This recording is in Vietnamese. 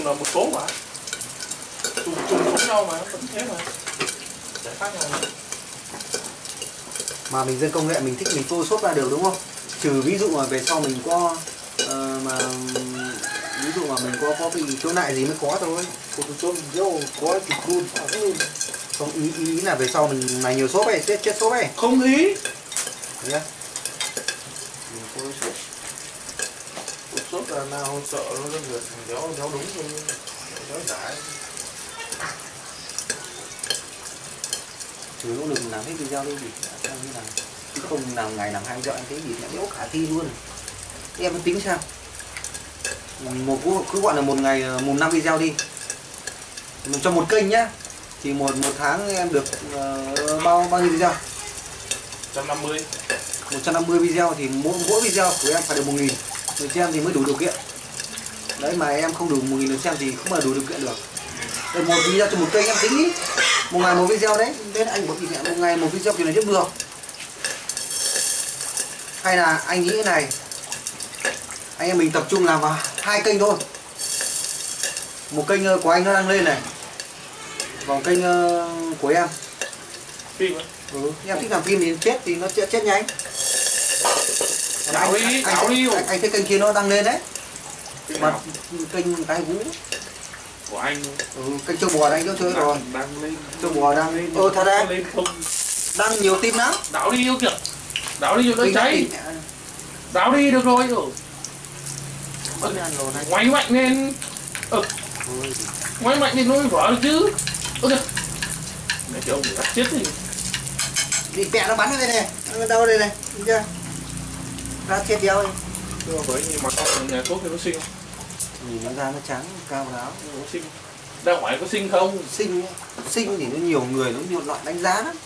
cùng là một số mà. Trùng trùng giống nhau mà vẫn thế mà. Chả khác nhau mà mình dân công nghệ mình thích mình photoshop ra được đúng không? Trừ ví dụ mà về sau mình có ờ, mà ví dụ mà mình có có bị chỗ nại gì mới có thôi. Photoshop dâu có chụp luôn không ý, ý là về sau mình mày nhiều shop ấy chết chết shop ấy. Không ý nhá. Mình photoshop Photoshop là nào trợ nó rất được đéo đéo đúng thôi đéo giải trừ nỗ lực làm hết video đi thì sao như nào. Chứ không làm ngày làm hai video anh thấy gì mẹ đéo khả thi luôn. Em tính sao? Một cứ, cứ gọi là một ngày ờ, một năm video đi. Cho một kênh nhá. Thì một một tháng em được ờ, bao bao nhiêu video 150 150 video thì mỗi mỗi video của em phải được 1.000 người xem thì mới đủ điều kiện. Đấy mà em không đủ 1.000 người xem thì không bao đủ điều kiện được. Đây, một video cho một kênh em tính đi. Một ngày một video đấy. Nên anh bảo gì mẹ một ngày một video thì là giúp được. Hay là anh nghĩ thế này. Anh em mình tập trung làm vào hai kênh thôi. Một kênh ờ, của anh nó đang lên này. Và một kênh ờ, của em. Phim ừ. em thích làm phim thì chết thì nó chết, chết nhanh Đảo đi, anh, đảo đi. anh, anh thấy kênh kia nó đang lên đấy. Mà kênh cái vũ. Của anh. Ừ, kênh châu bò anh có chơi rồi. đang, lên. Châu bò đang lên ờ thật đấy. Lên không? Đang nhiều tim lắm. Đảo đi yêu kìa. Đảo đi cho nó cháy. đảo đi được rồi. Ừ. Này. ngoáy mạnh lên. Ừ. Ôi, ngoáy mạnh nó mới vỡ được chứ. Ơ kìa mấy cái ông này chết thì thì mẹ nó bắn ở đây này. Nó đâu đây này. Chưa ra chết đéo ấy nhưng mà với nhưng mà con nhà thuốc thì nó sinh không? Nhìn nó ra nó trắng cao ráo. Nó sinh. Ra ngoài có sinh không? Sinh sinh thì nó nhiều người nó nhiều loại đánh giá lắm